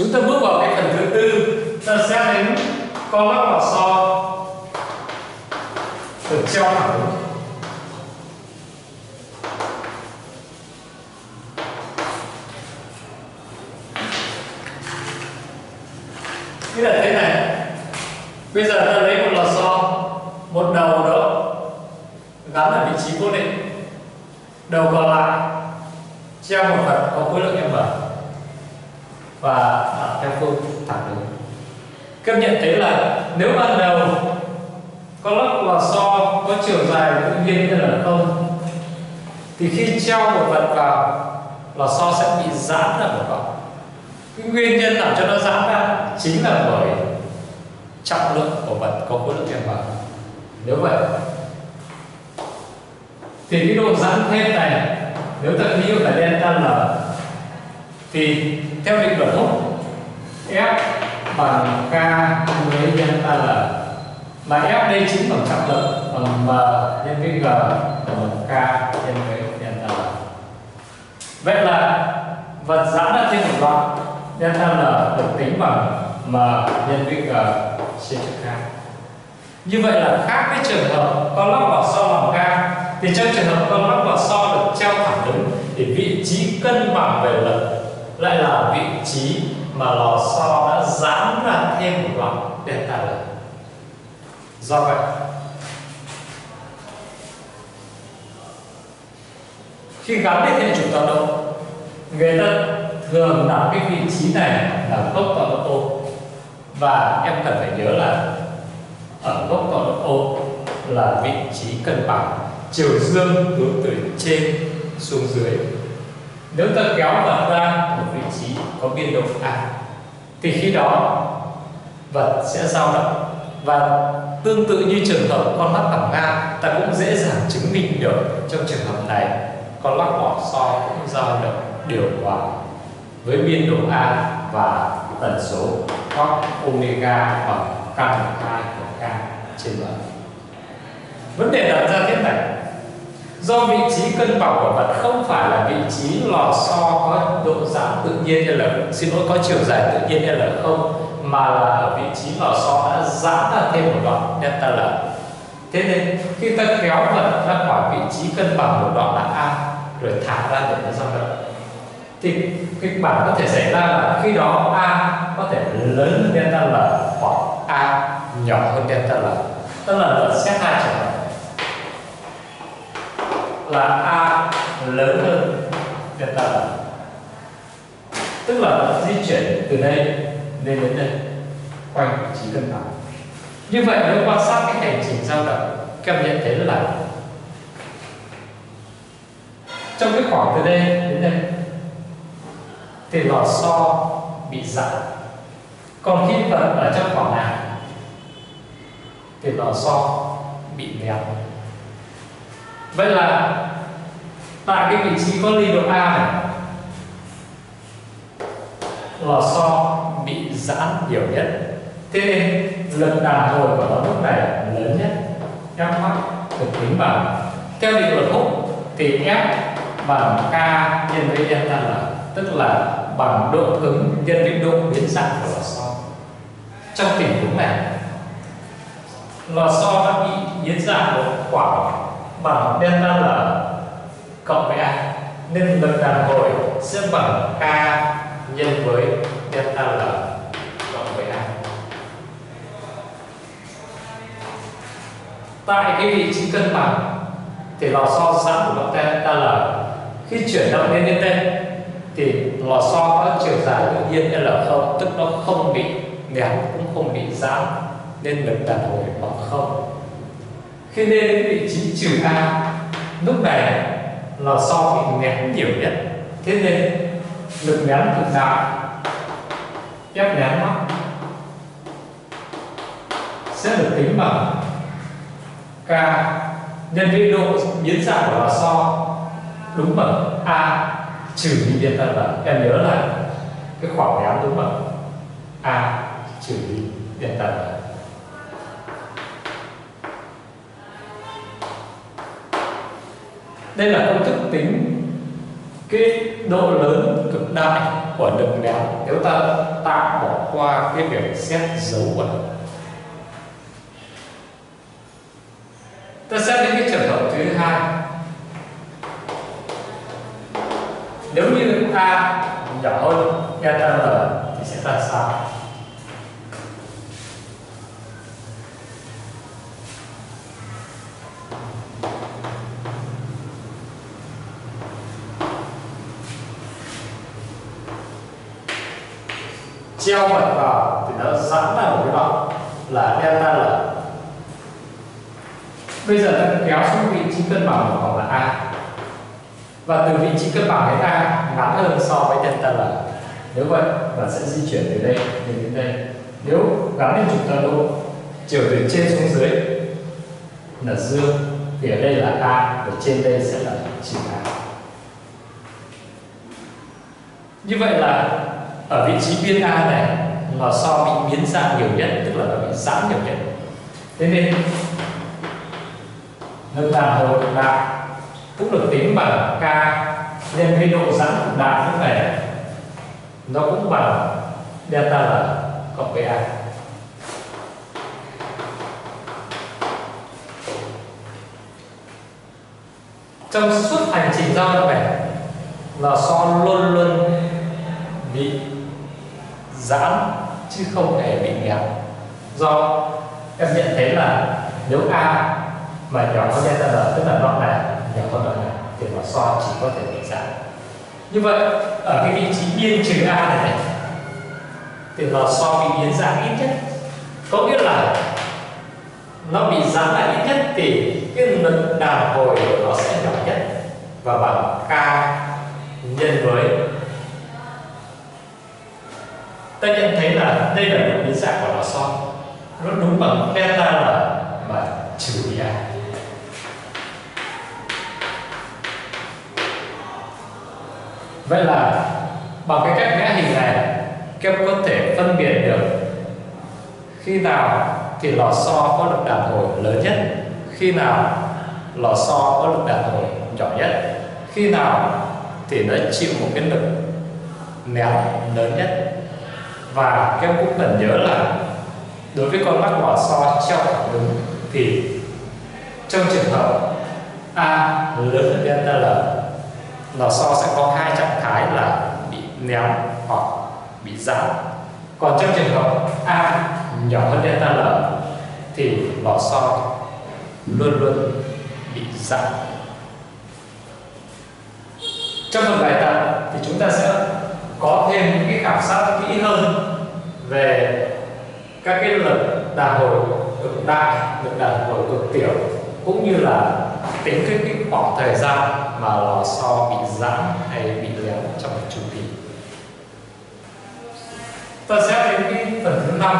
chúng ta bước vào cái phần thứ tư. Ta sẽ đến con lắc lò xo được treo thẳng đứng Thế là thế này. Bây giờ ta lấy một lò xo, Một đầu đó, Gắn ở vị trí cố định. Đầu còn lại, Treo một vật có khối lượng m và à, theo phương thẳng đứng Các nhận thấy là Nếu ban đầu Con lắc lò xo có chiều dài tự nhiên như là không, Thì khi treo một vật vào Lò xo sẽ bị giãn ra một vòng cái nguyên nhân làm cho nó giãn ra chính là bởi trọng lượng của vật có khối lượng m nếu vậy, thì cái độ giãn thêm này, nếu ta ví dụ là delta l thì theo định luật hút F bằng K với nhân L. Mà F đây chính bằng trọng lực bằng M nhân với G bằng K nhân với nhân L. Vậy là vật giãn ra trên một đoạn, nhân L được tính bằng M nhân với G chia cho K. Như vậy là khác với trường hợp con lắc lò xo bằng K. Thì trong trường hợp con lắc lò xo được treo thẳng đứng thì vị trí cân bằng về lực lại là vị trí mà lò xo đã giãn ra thêm một đoạn delta L. Do vậy, khi gắn đến hệ trục tọa độ, người ta thường đặt cái vị trí này là gốc tọa độ ô và em cần phải nhớ là ở gốc tọa độ ô là vị trí cân bằng, chiều dương hướng từ trên xuống dưới nếu ta kéo vật ra một vị trí có biên độ a thì khi đó vật sẽ dao động và tương tự như trường hợp con lắc bằng ngang, ta cũng dễ dàng chứng minh được trong trường hợp này con lắc bỏ so cũng dao động điều hòa với biên độ A và tần số cos omega bằng căn bậc 2 của K trên M. Vấn đề đặt ra thế này Do vị trí cân bằng của vật không phải là vị trí lò xo có độ giãn tự nhiên l là xin lỗi, có chiều dài tự nhiên l là không, mà là ở vị trí lò xo đã giãn ra thêm một đoạn delta L. Thế nên, khi ta kéo vật ra khỏi vị trí cân bằng một đoạn là A, rồi thả ra để nó dao động thì kịch bản có thể xảy ra là khi đó A có thể lớn hơn delta L hoặc A nhỏ hơn delta L. Tức là xét hai trường hợp là A lớn hơn delta L tức là di chuyển từ đây lên đến đây, quanh vị trí cân bằng. Như vậy nếu quan sát cái hành trình dao động, các em nhận thấy là trong cái khoảng từ đây đến đây, thì lò xo bị giãn còn khi vật ở trong khoảng này, thì lò xo bị nén vậy là tại cái vị trí có ly độ A này lò xo bị giãn nhiều nhất. Thế nên lực đàn hồi của nó lúc này lớn nhất. F mắc được tính bằng. Theo định luật hút thì F bằng K nhân với delta L, tức là bằng độ cứng nhân với độ biến dạng của lò xo. Trong tình huống này, lò xo đã bị biến dạng một khoảng bằng delta L cộng với A nên lực đàn hồi sẽ bằng K nhân với delta L cộng với A tại cái vị trí cân bằng, thì lò xo giãn của đoạn delta L khi chuyển động lên đến đây thì lò xo có chiều dài tự nhiên L không, tức nó không bị nén, cũng không bị giãn, nên lực đàn hồi bằng không khi lên đến vị trí trừ A, lúc này lò xo bị nén nhiều nhất. Thế nên, lực nén cực đại ép nén mắt sẽ được tính bằng K nhân với độ biến dạng của lò xo đúng bằng A trừ đi delta L em nhớ là cái khoảng nén đúng bằng A trừ đi delta L đây là công thức tính cái độ lớn cực đại của lực nén nếu ta tạm bỏ qua cái việc xét dấu của ta xét đến cái trường hợp thứ hai. Nếu như a nhỏ hơn beta l thì sẽ ra sao? Treo mật vào thì nó giãn ra một cái đoạn là delta l. Bây giờ ta kéo xuống vị trí cân bằng của vòng là a. Và từ vị trí cân bằng đến a ngắn hơn so với delta l. Nếu vậy, bạn sẽ di chuyển từ đây đến đây. Nếu gắn lên trục tọa độ chiều từ trên xuống dưới, là dương, thì ở đây là a và trên đây sẽ là chiều a. Như vậy là ở vị trí biên A này là so bị biến dạng nhiều nhất, tức là nó bị giãn nhiều nhất. Thế nên nâng đàn hồi cực đại cũng được tính bằng k nên cái độ giãn cực đại lúc này, nó cũng bằng delta L cộng với A. Trong suốt hành trình giao động này, là so luôn luôn bị giãn chứ không hề bị nghèo do em nhận thấy là nếu a mà nhỏ hơn delta l tức là đoạn này nhỏ hơn đoạn này thì lò so chỉ có thể bị giãn. Như vậy ở cái vị trí biên trừ a này, này thì lò xo bị biến dạng ít nhất. Có nghĩa là nó bị giãn lại ít nhất thì cái lực đàn hồi của nó sẽ nhỏ nhất. Và bằng k nhân với ta nhận thấy là đây là một biến dạng của lò xo. Nó đúng bằng delta là và trừ đi a. Vậy là bằng cái cách vẽ hình này, các em có thể phân biệt được khi nào thì lò xo có lực đàn hồi lớn nhất, khi nào lò xo có lực đàn hồi nhỏ nhất, khi nào thì nó chịu một cái lực nén lớn nhất và các em cũng cần nhớ là đối với con mắt lò xo treo thẳng đứng thì trong trường hợp a lớn hơn delta l lò xo sẽ có hai trạng thái là bị nén hoặc bị giãn còn trong trường hợp a nhỏ hơn delta l thì lò xo luôn luôn bị giãn trong phần bài tập thì chúng ta sẽ có thêm những cái khảo sát kỹ hơn về các cái lực đàn hồi cực đại lực đàn hồi cực tiểu cũng như là tính cái, cái khoảng thời gian mà lò xo bị giãn hay bị léo trong một chu kỳ. Ta sẽ đến cái phần thứ năm.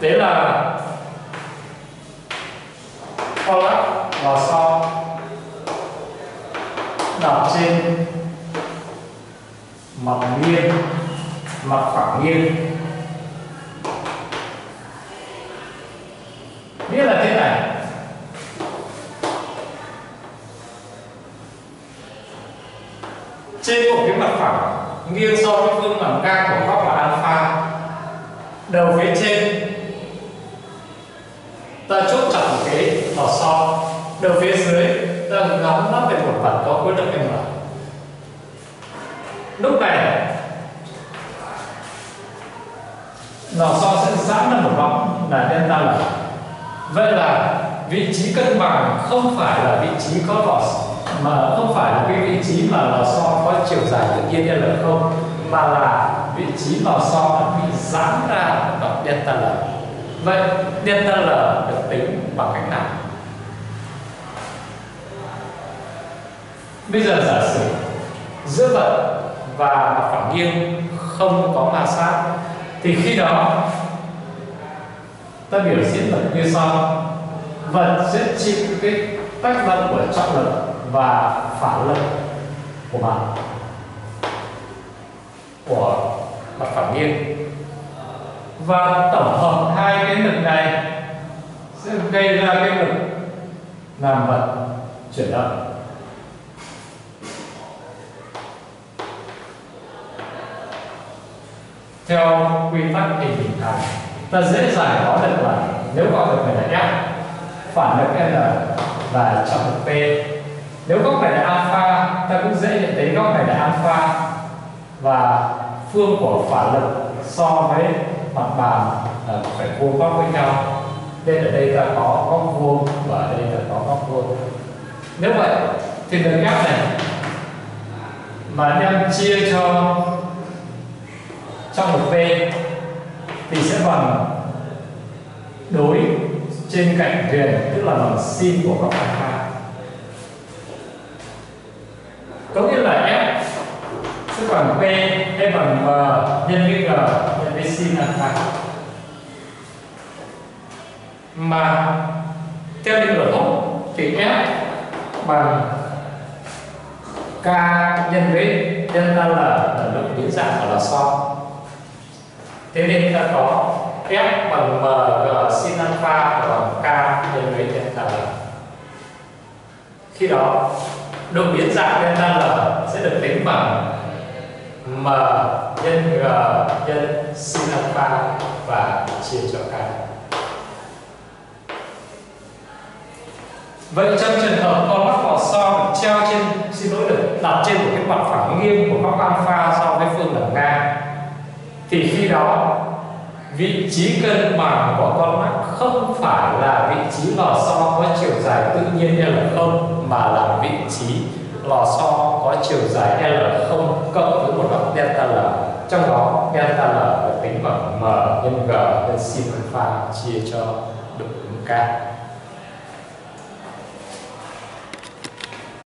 Đấy là kho lò xo tập trên mặt nghiêng mặt phẳng nghiêng nghĩa là thế này. Trên một cái mặt phẳng nghiêng so với phương mặt ngang của góc là alpha. Đầu phía trên, ta chốt chặt một cái lò xo đầu phía dưới, ta gắn nó về một vật có khối lượng m lúc này lò xo sẽ giãn ra một vòng là vậy là vị trí cân bằng không phải là vị trí có lò mà không phải là cái vị trí mà lò xo có chiều dài tự nhiên l không, mà là vị trí lò xo bị giãn ra bằng delta l. Vậy delta l được tính bằng cách nào? Bây giờ giả sử giữa vật và mặt phẳng nghiêng không có ma sát, thì khi đó ta biểu diễn vật như sau. Vật sẽ chịu cái tác động của trọng lực và phản lực của mặt của mặt phẳng nghiêng. Và tổng hợp hai cái lực này sẽ gây ra cái lực làm vật chuyển động. Theo quy tắc hình hình thành ta dễ dàng có được là nếu gọi được này là f, phản lực n và trọng lực p. Nếu góc này là alpha, ta cũng dễ nhận thấy góc này là alpha. Và phương của phản lực so với mặt bàn là phải vuông góc với nhau. Nên ở đây ta có góc vuông và ở đây ta có góc vuông. Nếu vậy, thì đường ép này. Mà đem chia cho trong một p thì sẽ bằng đối trên cạnh huyền tức là bằng sin của góc alpha có nghĩa là f sẽ bằng p hay bằng m nhân với g nhân với sin alpha mà theo định luật hút thì f bằng k nhân với delta l là lượng biến dạng ở là so thế nên ta có f bằng m g sin alpha bằng k nhân với delta l. Khi đó, độ biến dạng delta l sẽ được tính bằng m nhân g nhân sin alpha và chia cho k. Vậy trong trường hợp con mắt vỏ so được treo trên, xin lỗi được, đặt trên một cái mặt phẳng nghiêng của góc alpha so với phương là ngang thì khi đó, vị trí cân bằng của con mắt không phải là vị trí lò xo có chiều dài tự nhiên L không, mà là vị trí lò xo có chiều dài L không cộng với một góc delta L. Trong đó, delta L được tính bằng m nhân g nhân sin alpha chia cho độ ứng k